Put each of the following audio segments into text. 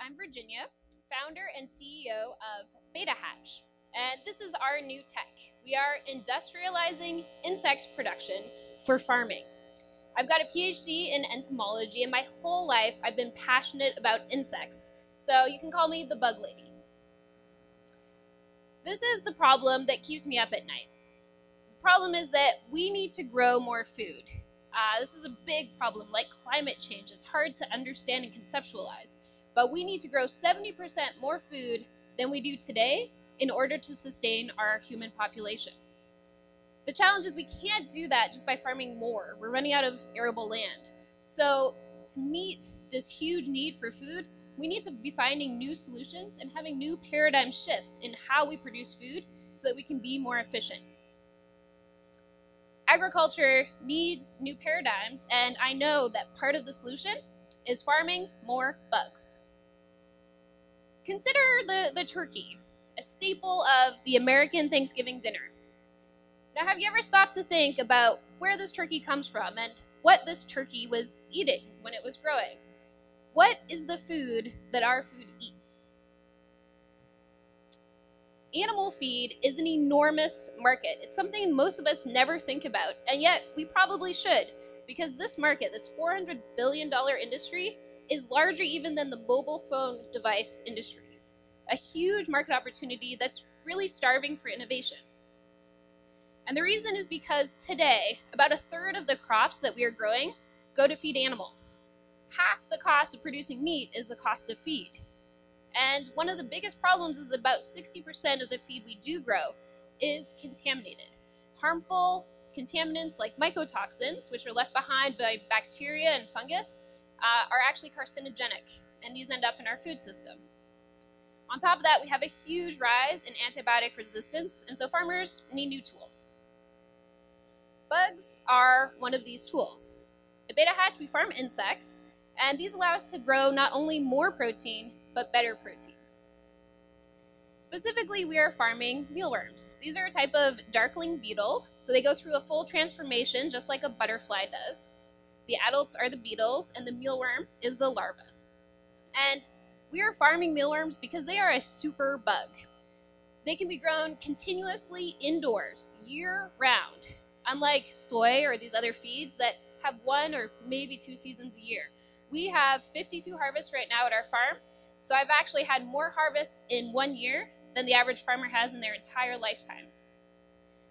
I'm Virginia, founder and CEO of Beta Hatch, and this is our new tech. We are industrializing insect production for farming. I've got a PhD in entomology, and my whole life I've been passionate about insects, so you can call me the bug lady. This is the problem that keeps me up at night. The problem is that we need to grow more food. Uh, this is a big problem, like climate change. It's hard to understand and conceptualize, but we need to grow 70% more food than we do today in order to sustain our human population. The challenge is we can't do that just by farming more. We're running out of arable land. So to meet this huge need for food, we need to be finding new solutions and having new paradigm shifts in how we produce food so that we can be more efficient. Agriculture needs new paradigms, and I know that part of the solution is farming more bugs. Consider the, the turkey, a staple of the American Thanksgiving dinner. Now, have you ever stopped to think about where this turkey comes from and what this turkey was eating when it was growing? What is the food that our food eats? Animal feed is an enormous market. It's something most of us never think about, and yet we probably should, because this market, this $400 billion industry, is larger even than the mobile phone device industry. A huge market opportunity that's really starving for innovation. And the reason is because today, about a third of the crops that we are growing go to feed animals half the cost of producing meat is the cost of feed. And one of the biggest problems is about 60% of the feed we do grow is contaminated. Harmful contaminants like mycotoxins, which are left behind by bacteria and fungus, uh, are actually carcinogenic, and these end up in our food system. On top of that, we have a huge rise in antibiotic resistance, and so farmers need new tools. Bugs are one of these tools. At Beta Hatch, we farm insects, and these allow us to grow not only more protein, but better proteins. Specifically, we are farming mealworms. These are a type of darkling beetle, so they go through a full transformation just like a butterfly does. The adults are the beetles, and the mealworm is the larva. And we are farming mealworms because they are a super bug. They can be grown continuously indoors, year round, unlike soy or these other feeds that have one or maybe two seasons a year. We have 52 harvests right now at our farm. So I've actually had more harvests in one year than the average farmer has in their entire lifetime.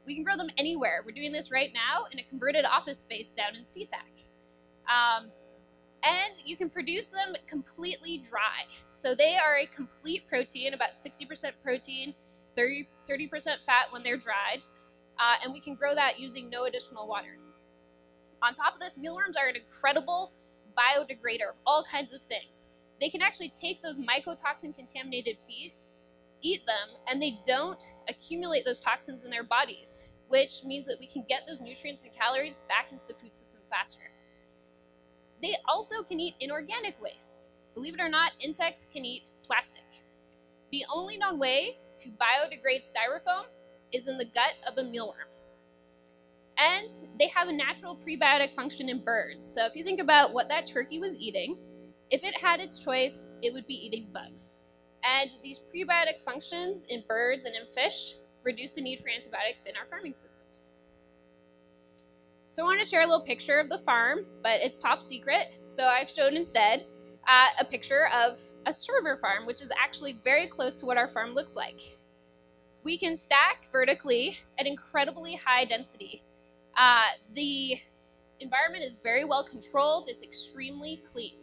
We can grow them anywhere. We're doing this right now in a converted office space down in SeaTac. Um, and you can produce them completely dry. So they are a complete protein, about 60% protein, 30, percent fat when they're dried. Uh, and we can grow that using no additional water. On top of this, mealworms are an incredible biodegrader of all kinds of things. They can actually take those mycotoxin contaminated feeds, eat them, and they don't accumulate those toxins in their bodies, which means that we can get those nutrients and calories back into the food system faster. They also can eat inorganic waste. Believe it or not, insects can eat plastic. The only known way to biodegrade styrofoam is in the gut of a mealworm. And they have a natural prebiotic function in birds. So if you think about what that turkey was eating, if it had its choice, it would be eating bugs. And these prebiotic functions in birds and in fish reduce the need for antibiotics in our farming systems. So I want to share a little picture of the farm, but it's top secret. So I've shown instead uh, a picture of a server farm, which is actually very close to what our farm looks like. We can stack vertically at incredibly high density. Uh, the environment is very well controlled, it's extremely clean.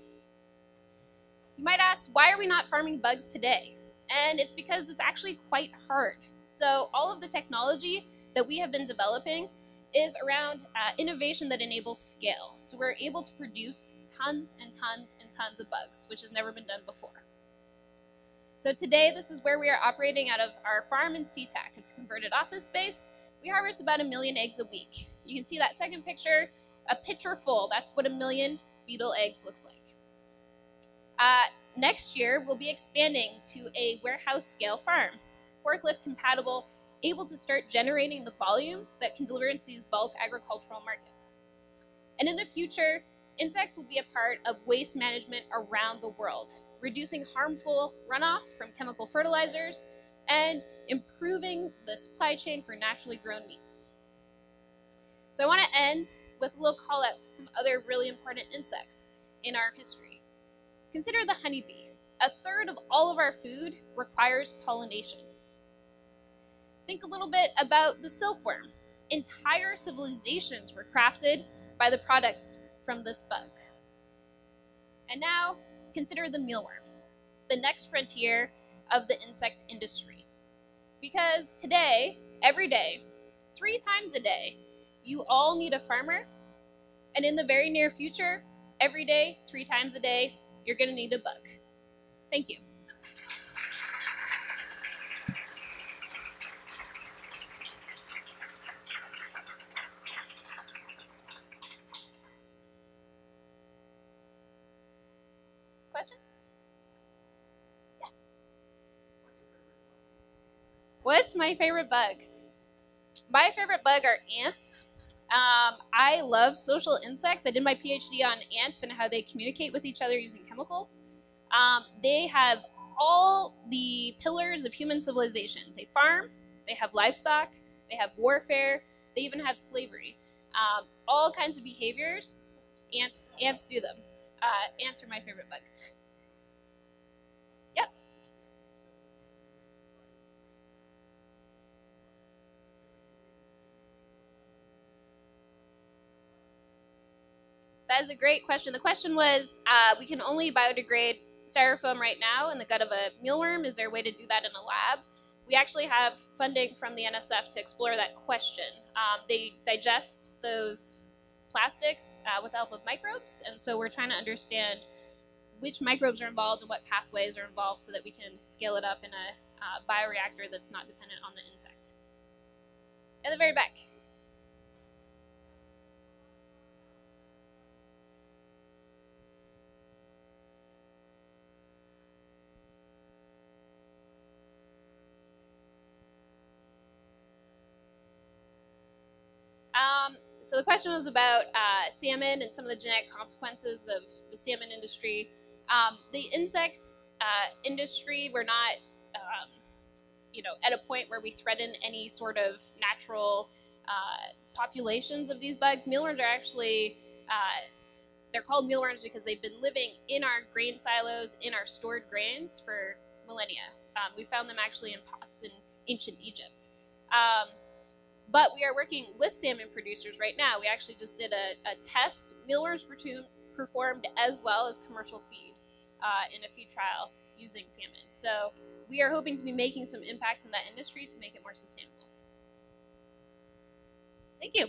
You might ask, why are we not farming bugs today? And it's because it's actually quite hard. So all of the technology that we have been developing is around uh, innovation that enables scale. So we're able to produce tons and tons and tons of bugs, which has never been done before. So today, this is where we are operating out of our farm in SeaTac. It's a converted office space. We harvest about a million eggs a week. You can see that second picture, a pitcher full. That's what a million beetle eggs looks like. Uh, next year, we'll be expanding to a warehouse scale farm, forklift compatible, able to start generating the volumes that can deliver into these bulk agricultural markets. And in the future, insects will be a part of waste management around the world. reducing harmful runoff from chemical fertilizers, and improving the supply chain for naturally grown meats. So I want to end with a little call out to some other really important insects in our history. Consider the honeybee. A third of all of our food requires pollination. Think a little bit about the silkworm. Entire civilizations were crafted by the products from this bug. And now, consider the mealworm, the next frontier of the insect industry. Because today, every day, three times a day, you all need a farmer, and in the very near future, every day, three times a day, you're going to need a bug. Thank you. What's my favorite bug? My favorite bug are ants. Um, I love social insects. I did my PhD on ants and how they communicate with each other using chemicals. Um, they have all the pillars of human civilization. They farm, they have livestock, they have warfare, they even have slavery. Um, all kinds of behaviors. Ants, ants do them. Uh, ants are my favorite bug. That is a great question. The question was, uh, we can only biodegrade styrofoam right now in the gut of a mealworm. Is there a way to do that in a lab? We actually have funding from the NSF to explore that question. Um, they digest those plastics uh, with the help of microbes, and so we're trying to understand which microbes are involved and what pathways are involved so that we can scale it up in a uh, bioreactor that's not dependent on the insect. At the very back. Um, so the question was about uh, salmon and some of the genetic consequences of the salmon industry. Um, the insect uh, industry, we're not, um, you know, at a point where we threaten any sort of natural uh, populations of these bugs. Mealworms are actually, uh, they're called mealworms because they've been living in our grain silos, in our stored grains for millennia. Um, we found them actually in pots in ancient Egypt. Um, but we are working with salmon producers right now. We actually just did a, a test. Mealworms performed as well as commercial feed uh, in a feed trial using salmon. So we are hoping to be making some impacts in that industry to make it more sustainable. Thank you.